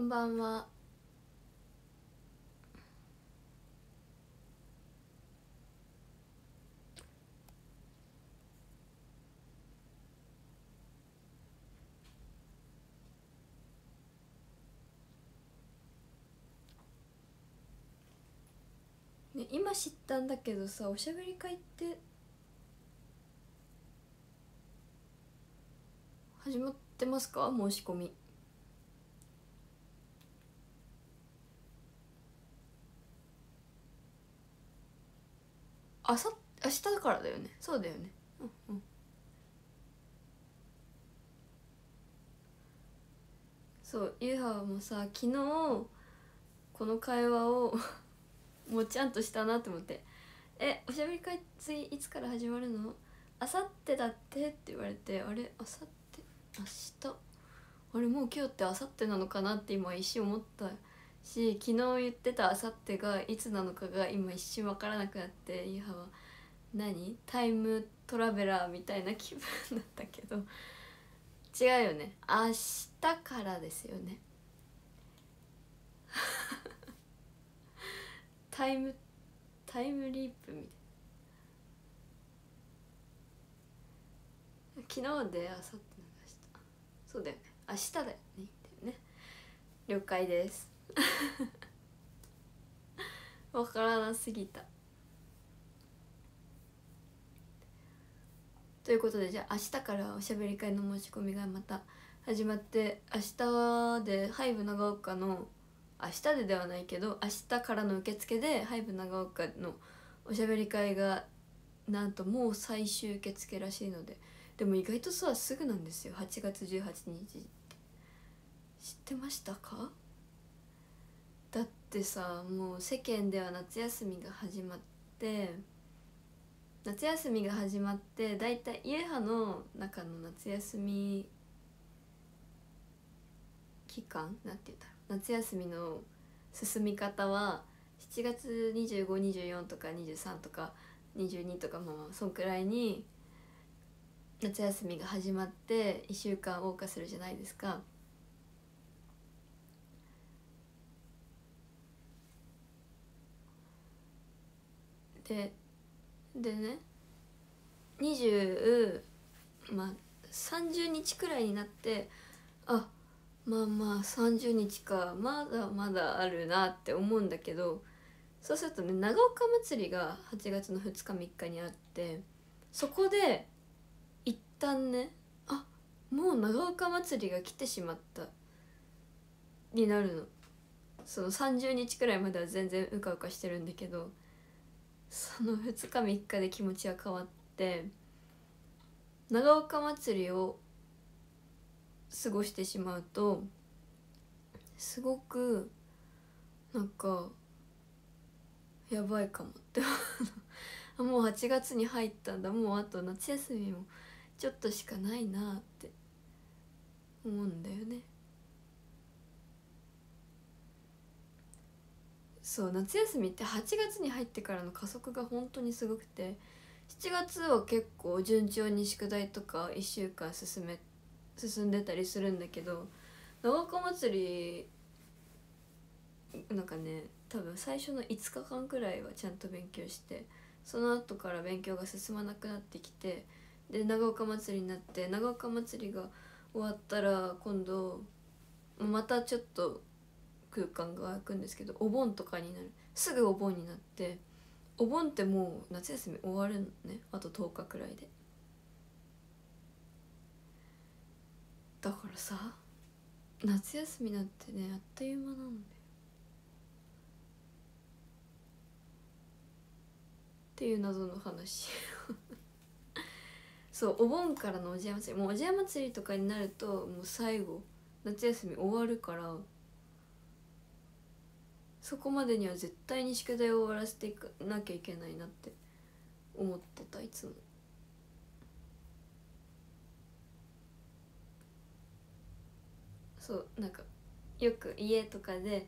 こんばんは。ね今知ったんだけどさおしゃべり会って始まってますか？申し込み。あさ明日からだよね。そうだよね。うんうん。そうゆうはもさ昨日この会話を もうちゃんとしたなって思って「えおしゃべり会次いつから始まるの？あさってだって」って言われてあれ？あさって明日？あれもう今日ってあさってなのかなって今一瞬思った。し昨日言ってたあさってがいつなのかが今一瞬分からなくなってゆはは何？タイムトラベラーみたいな気分だったけど。違うよね。明日からですよね。タイムタイムリープみたいな。昨日であさっての明日。そうだよね。明日だよね。だよね。了解です。わからなすぎた。ということでじゃあ明日からおしゃべり会の申し込みがまた始まって明日でハイブ長岡の明日でではないけど明日からの受付でハイブ長岡のおしゃべり会がなんともう最終受付らしいのででも意外とさすぐなんですよ。8月18日。って知ってましたか？ってさもう世間では夏休みが始まって夏休みが始まってだいたい家派の中の夏休み期間なんて言ったら夏休みの進み方は7月2524とか23とか22とかまあそんくらいに夏休みが始まって1週間謳歌するじゃないですか。ででね20まあ30日くらいになってあまあまあ30日かまだまだあるなって思うんだけどそうするとね長岡祭りが8月の2日3日にあってそこで一旦ねあもう長岡祭りが来てしまったになるの。その30日くらいまでは全然うかうかしてるんだけどその2日3日で気持ちが変わって長岡祭りを過ごしてしまうとすごくなんかやばいかもって もう8月に入ったんだ。もうあと夏休みもちょっとしかないなって思うんだよね。そう夏休みって8月に入ってからの加速が本当にすごくて7月は結構順調に宿題とか1週間進め進んでたりするんだけど長岡祭りなんかね多分最初の5日間くらいはちゃんと勉強してその後から勉強が進まなくなってきてで長岡祭りになって長岡祭りが終わったら今度またちょっと空間が空くんですけどお盆とかになる。すぐお盆になってお盆ってもう夏休み終わるのね。あと10日くらいで。だからさ夏休みなんてねあっという間なんだよ。っていう謎の話。そうお盆からのおじや祭り。もうおじや祭りとかになるともう最後夏休み終わるからそこまでには絶対に宿題を終わらせていかなきゃいけないなって思ってたいつも。そうなんかよく家とかで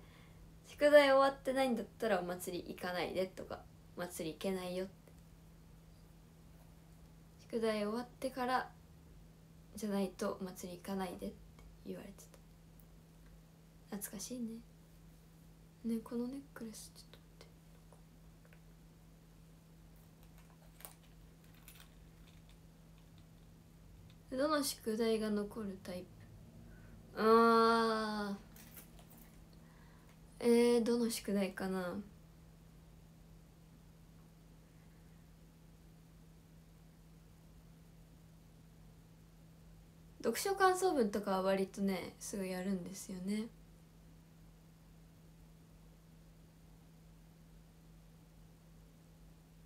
宿題終わってないんだったらお祭り行かないでとか祭り行けないよって。宿題終わってからじゃないと祭り行かないでって言われてた。懐かしいね。ねこのネックレスちょっと待って。どの宿題が残るタイプ？あー。えー、どの宿題かな？読書感想文とかは割とねすぐやるんですよね。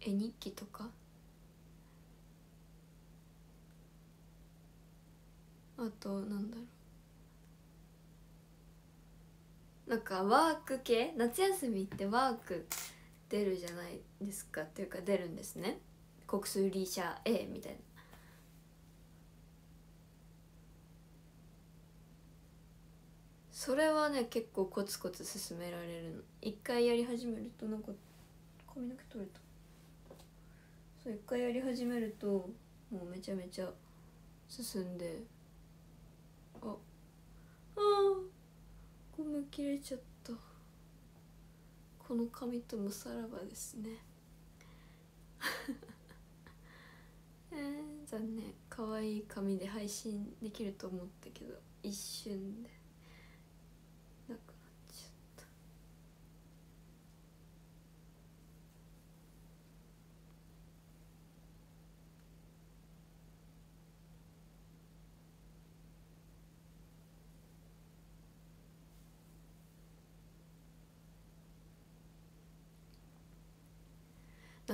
絵日記とか？あとなんだろう。なんかワーク系？夏休みってワーク出るじゃないですかっていうか出るんですね。国数理社 A みたいな。それはね結構コツコツ進められるの。一回やり始めるとなんか髪の毛取れた。そう一回やり始めるともうめちゃめちゃ進んでああゴム切れちゃった。この髪ともさらばですね。えー、残念。可愛い髪で配信できると思ったけど一瞬で。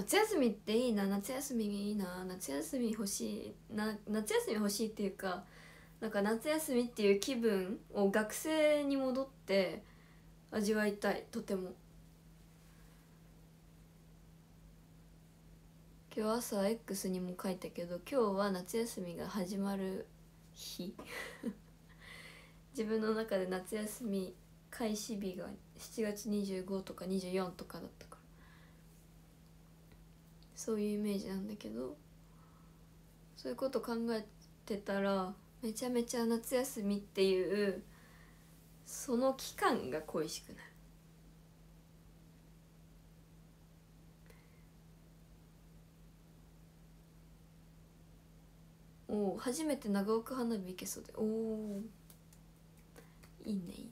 夏休みっていいな夏休みいいな夏休み欲しいな夏休み欲しいっていうかなんか夏休みっていう気分を学生に戻って味わいたいとても。今日朝 X にも書いたけど今日は夏休みが始まる日。自分の中で夏休み開始日が7月25とか24とかだった。そういうイメージなんだけどそういうこと考えてたらめちゃめちゃ夏休みっていうその期間が恋しくなる。おお初めて長岡花火行けそうで。おおいいねいいね。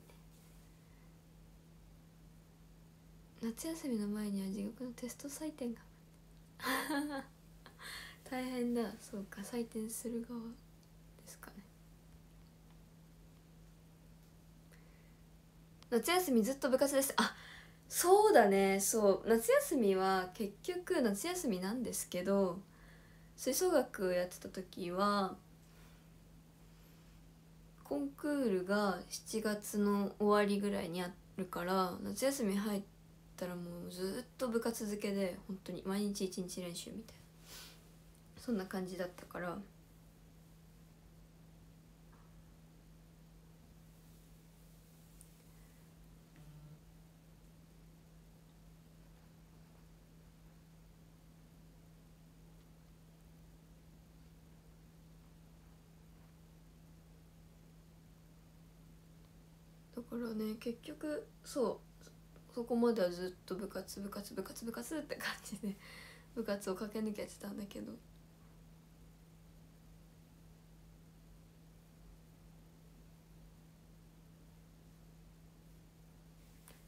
夏休みの前には地獄のテスト採点が。大変だ。そうか。採点する側ですかね。夏休みずっと部活です。あそうだね。そう。夏休みは結局夏休みなんですけど吹奏楽やってた時はコンクールが7月の終わりぐらいにあるから夏休み入ってったらもうずっと部活漬けで本当に毎日一日練習みたいな。そんな感じだったから。だからね結局そう。そこまではずっと部活部活部活部活って感じで 部活を駆け抜けてたんだけど。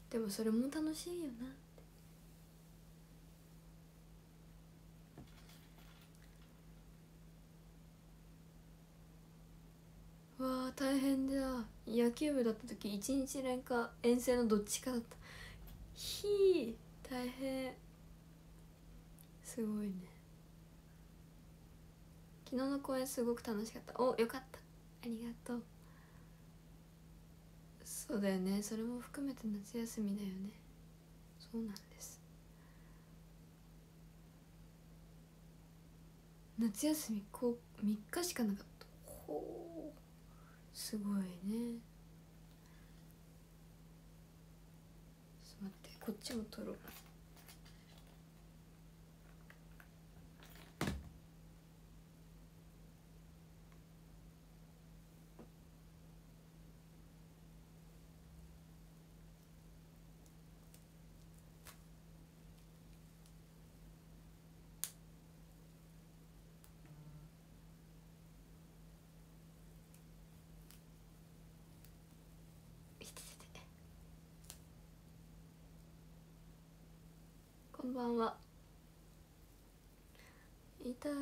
でもそれも楽しいよなわあ大変だ。野球部だった時一日連か遠征のどっちかだった。ひ大変。すごいね。昨日の公演すごく楽しかった。およかった。ありがとう。そうだよね。それも含めて夏休みだよね。そうなんです。夏休みこう3日しかなかった。ほうすごいね。こっちも取ろうこんばんは。痛い。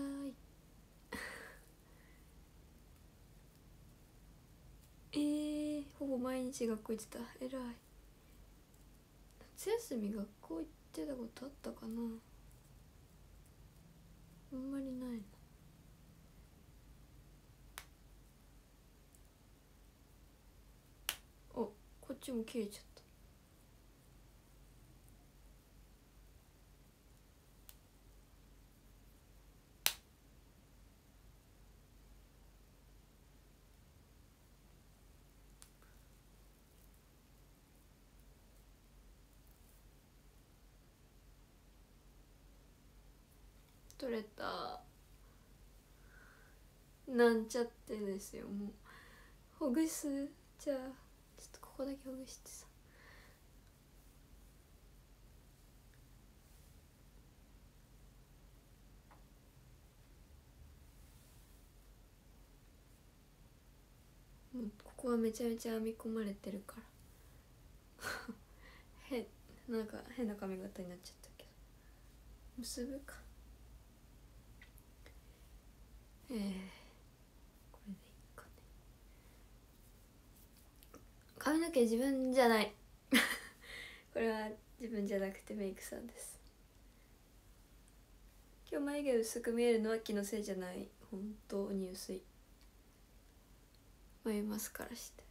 えー、ほぼ毎日学校行ってた。えらい。夏休み学校行ってたことあったかな。あんまりないな。おこっちも切れちゃった取れた。なんちゃってですよもう。ほぐす？じゃあちょっとここだけほぐしてさ。もうここはめちゃめちゃ編み込まれてるから。へなんか変な髪型になっちゃったけど。結ぶか。ええ。これでいいかね。髪の毛自分じゃない。これは自分じゃなくてメイクさんです。今日眉毛薄く見えるのは気のせいじゃない。本当に薄い。眉マスカラして。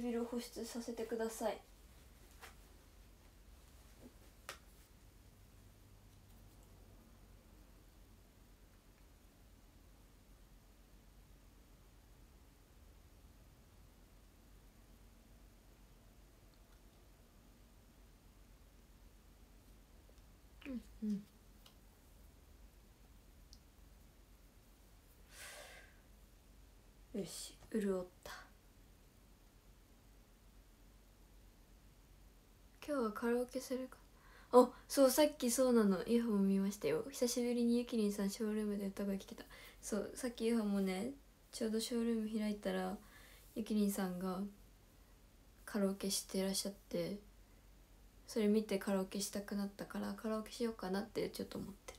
唇を保湿させてください。うんよし潤った。はカラオケするかあそうさっきそうなの。イヤホン見ましたよ。久しぶりにゆきりんさんショールームで歌声来てた。そうさっきイヤホンもねちょうどショールーム開いたらゆきりんさんがカラオケしてらっしゃってそれ見てカラオケしたくなったからカラオケしようかなってちょっと思って。る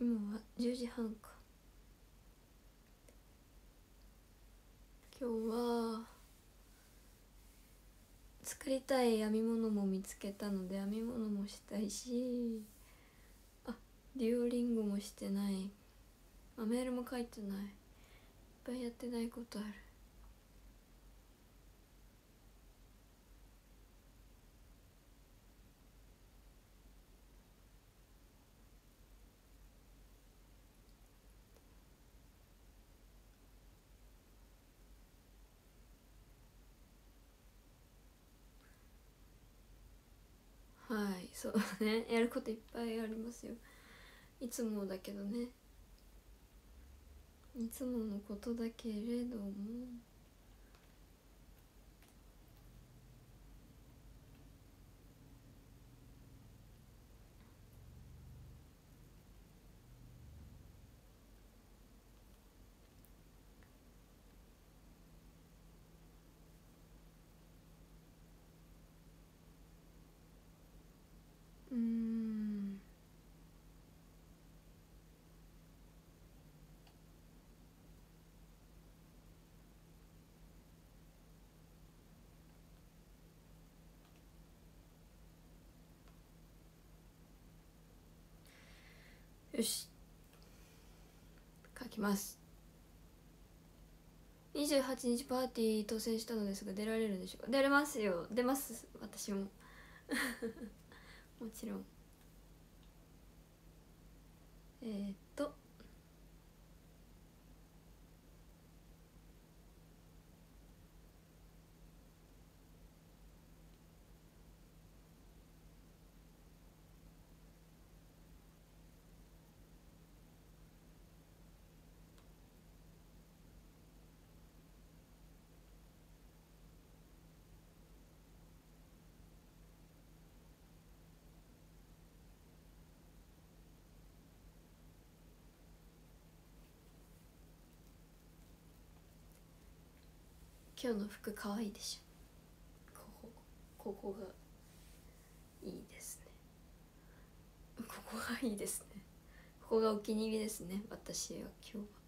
今は10時半か。今日は作りたい編み物も見つけたので編み物もしたいしあデュオリンゴもしてない。あメールも書いてない。いっぱいやってないことあるはいそうね。やることいっぱいありますよ。いつもだけどね。いつものことだけれども。よし。書きます。28日パーティー当選したのですが出られるんでしょうか？出れますよ。出ます。私も。もちろん。えー、っと今日の服可愛いでしょ。ここここがいいですね。ここがいいですね。ここがお気に入りですね私は今日は。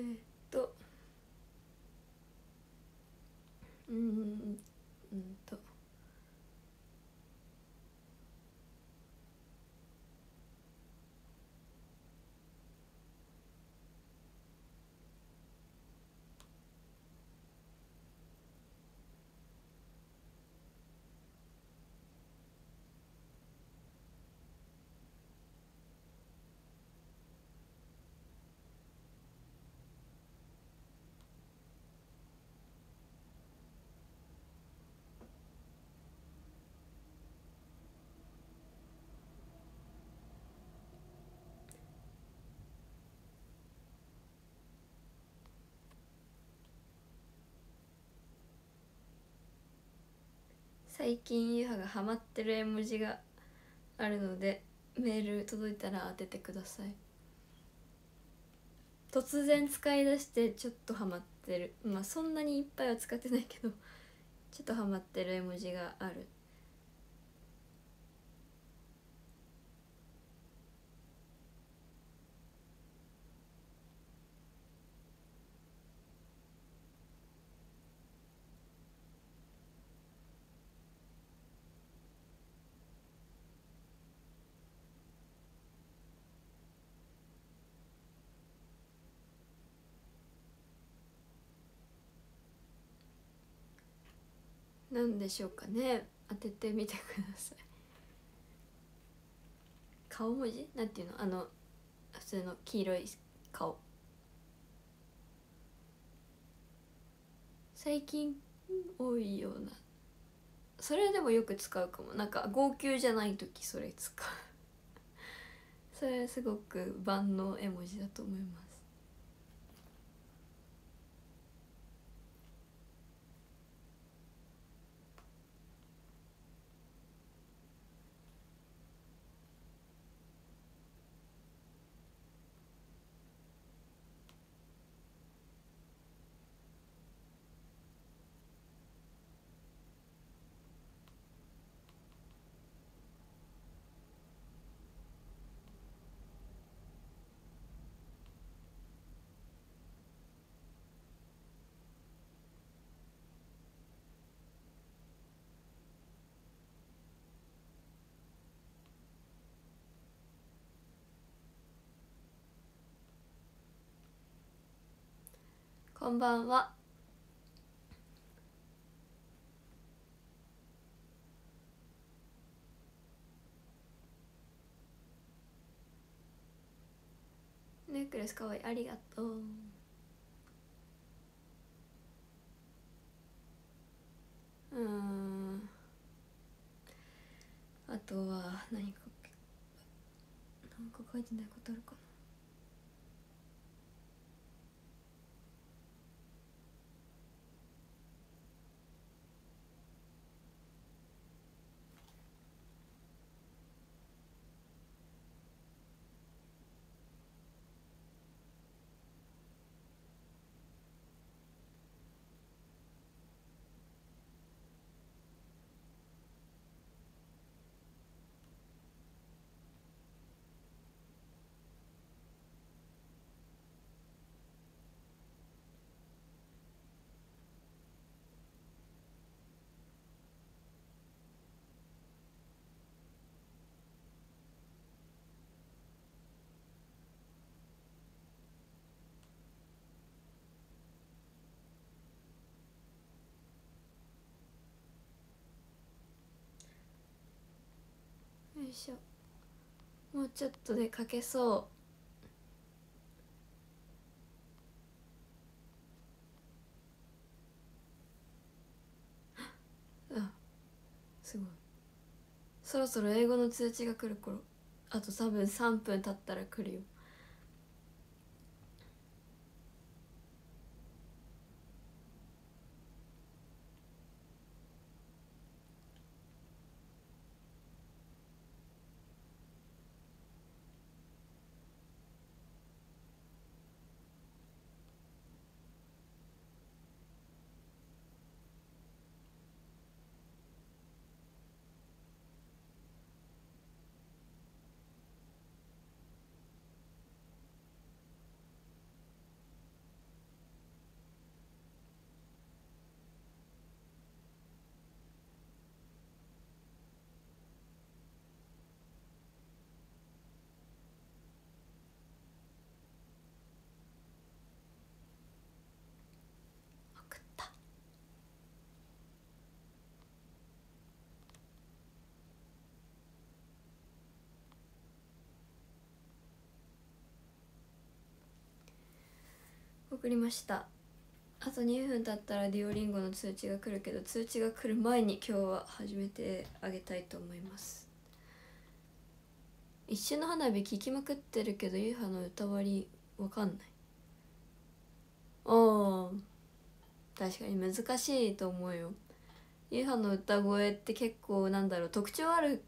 えー、っとうんうんと最近ゆはがハマってる絵文字があるのでメール届いたら当ててください。突然使い出してちょっとハマってる。まあそんなにいっぱいは使ってないけどちょっとハマってる絵文字がある。なんでしょうかね。当ててみてください。顔文字？なんていうの？あの普通の黄色い顔。最近多いような。それでもよく使うかも。なんか号泣じゃない時それ使う。それすごく万能絵文字だと思います。こんばんは。ネックレスかわいい。ありがとう。うん。あとは何かなんか書いてないことあるか。ないしょ。もうちょっとで書けそう。あすごい。そろそろ英語の通知が来る頃。あと多分3分経ったら来るよ送った送りました。あと2分経ったらデュオリンゴの通知が来るけど通知が来る前に今日は始めてあげたいと思います。一瞬の花火聞きまくってるけどユーハの歌割りわかんない。ああ確かに難しいと思うよ。ユーハの歌声って結構なんだろう特徴ある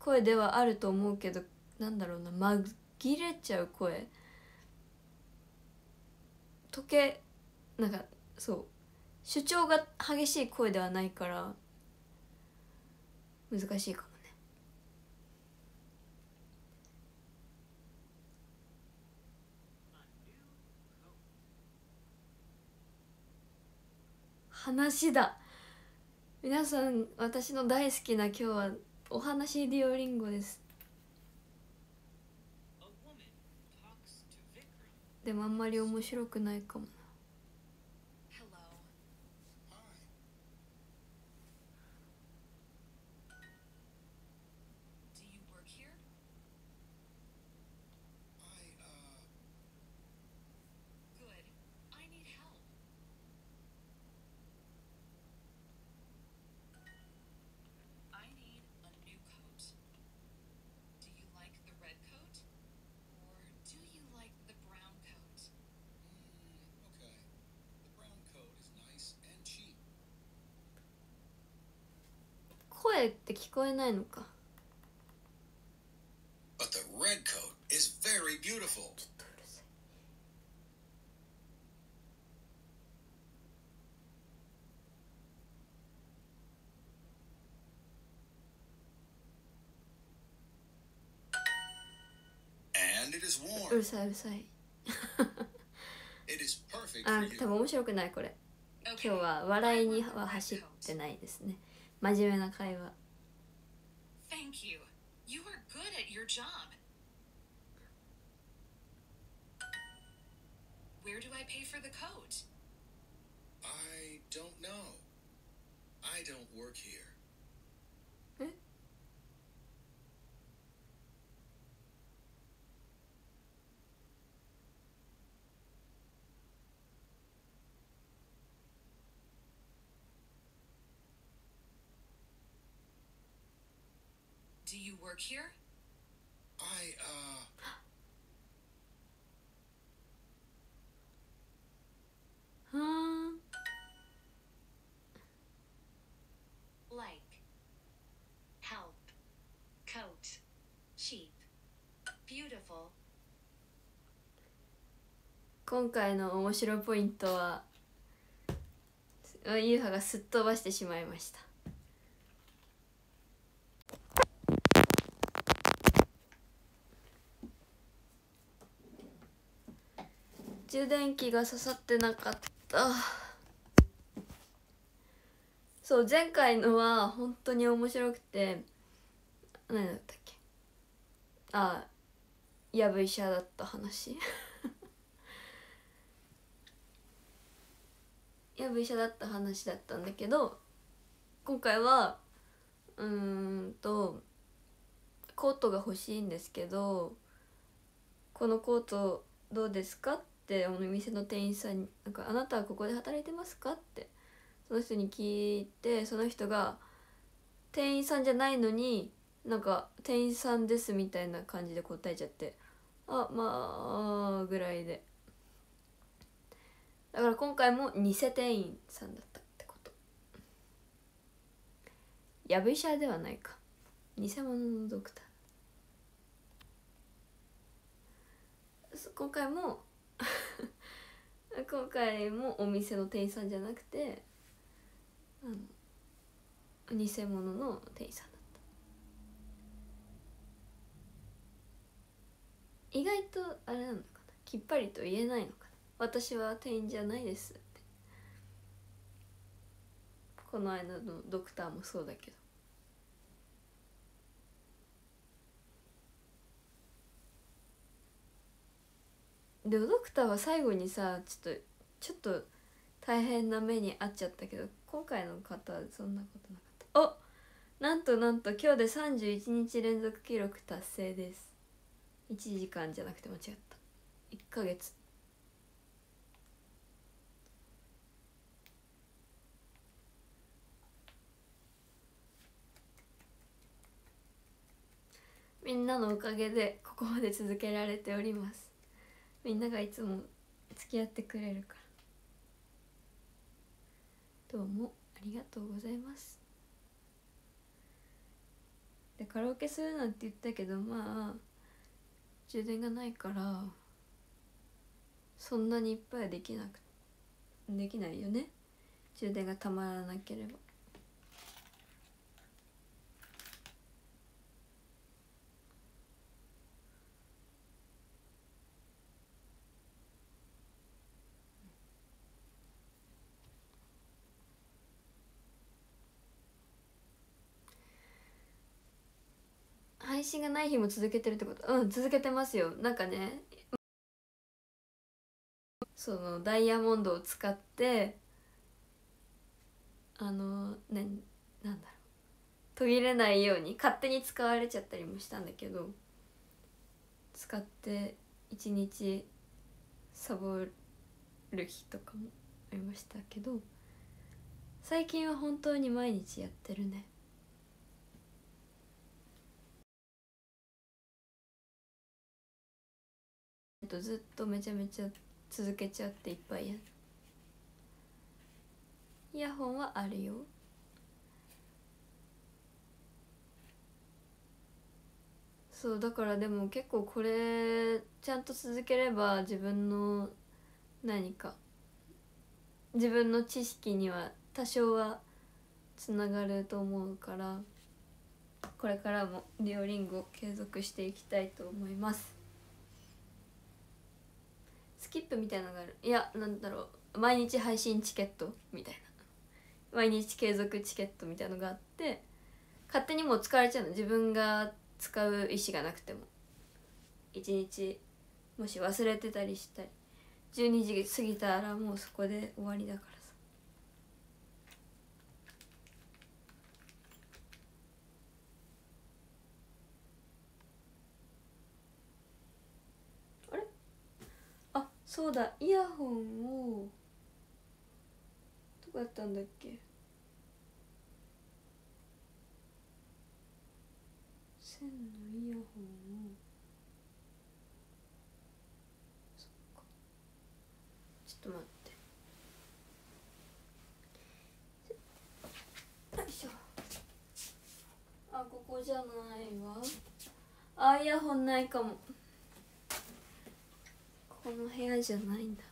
声ではあると思うけどなんだろうな紛れちゃう声。溶けなんかそう。主張が激しい声ではないから難しいかもね。話だ。皆さん私の大好きな今日はお話ディオリンゴです。でもあんまり面白くないかもな Hello. Hi. Do you work here? I, uh, Good. I need help. I need a new coat. Do you like the red coat? Or do you like the brown coat? mm, okay. The brown coat is nice and cheap. 声って聞こえないのか But the red coat is very beautiful. ちょっとうるさい And it is う warm. るさいうるさい It is perfect あ for 多 you. 分面白くないこれ.今日は笑いには走ってないですね真面目な会話 Thank you. You are good at your job. Where do I pay for the coat? I don't know. I don't work here. Work here? I, uh, はーん Like. Help. Coat. Cheap. Beautiful. 今回の面白ポイントはユーハがすっ飛ばしてしまいました充電器が刺さってなかった。そう前回のは本当に面白くて何だったっけ？あやぶ医者だった話。やぶ医者だった話だったんだけど今回はうんとコートが欲しいんですけどこのコートどうですか？ってお店の店員さんになんか「あなたはここで働いてますか?」ってその人に聞いてその人が店員さんじゃないのになんか「店員さんです」みたいな感じで答えちゃって「あまあ」ぐらいでだから今回も偽店員さんだったってことやぶ医者ではないか偽物のドクター今回も 今回もお店の店員さんじゃなくてあの偽物の店員さんだった。意外とあれなのかな。きっぱりと言えないのかな。私は店員じゃないですって。この間のドクターもそうだけど。でもドクターは最後にさちょっとちょっと大変な目に遭っちゃったけど今回の方はそんなことなかった。おなんとなんと今日で31日連続記録達成です。1時間じゃなくて間違った。1ヶ月。みんなのおかげでここまで続けられております。みんながいつも付き合ってくれるから。どうもありがとうございます。でカラオケするなんて言ったけどまあ充電がないからそんなにいっぱいはできなくできないよね。充電がたまらなければ。配信がない日も続けてるってこと？うん続けてますよ。なんかねそのダイヤモンドを使ってあのねなんだろう。途切れないように勝手に使われちゃったりもしたんだけど使って一日サボる日とかもありましたけど最近は本当に毎日やってるね。えっとずっとめちゃめちゃ続けちゃっていっぱいやイヤホンはあるよ。そうだからでも結構これちゃんと続ければ自分の何か自分の知識には多少はつながると思うからこれからもデュオリンゴを継続していきたいと思います。キップみたいなのがある。いやなんだろう。毎日配信チケットみたいな。毎日継続チケットみたいなのがあって勝手にもう使われちゃうの。自分が使う意思がなくても。1日もし忘れてたりしたり12時過ぎたらもうそこで終わりだからさあれあそうだイヤホンをどこやったんだっけ？線のイヤホンをそっか。ちょっと待って。よいしょ。あここじゃないわ。あイヤホンないかも。この部屋じゃないんだ。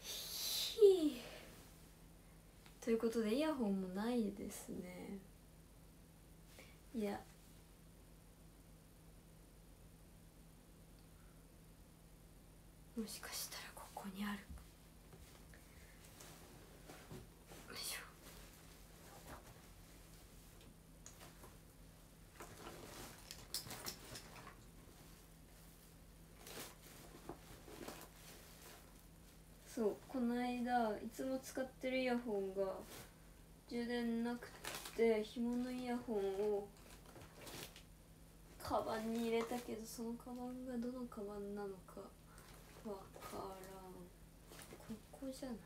ひということでイヤホンもないですね。いや。もしかしたらここにあるよいしょそうこの間いつも使ってるイヤホンが充電なくて紐のイヤホンをカバンに入れたけどそのカバンがどのカバンなのかわからん。ここじゃない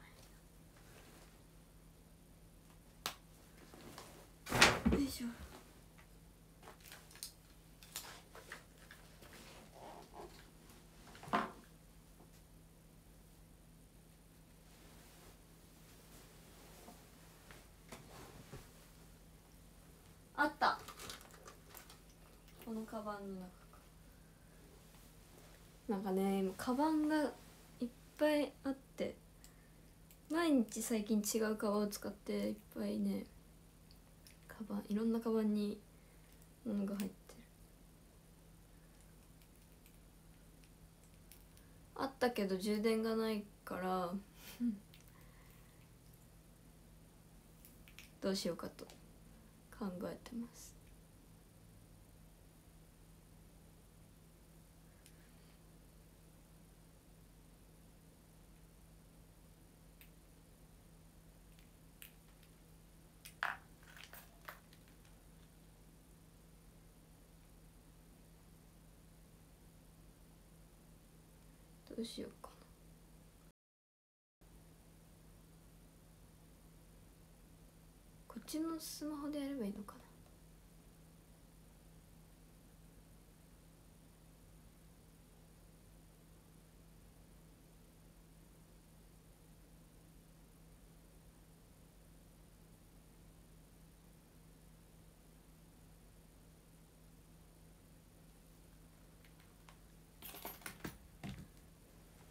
よいしょ。あった。このカバンの中か。なんかね今カバンがいっぱいあって毎日最近違うカバンを使っていっぱいねカバンいろんなカバンに物が入ってる。あったけど充電がないから どうしようかと考えてます。どうしようかなこっちのスマホでやればいいのかな？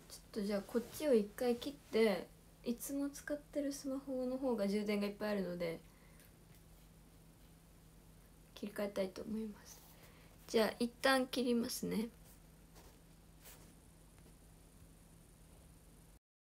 ちょっとじゃあこっちを一回切っていつも使ってるスマホの方が充電がいっぱいあるので切り替えたいと思います。じゃあ一旦切りますね。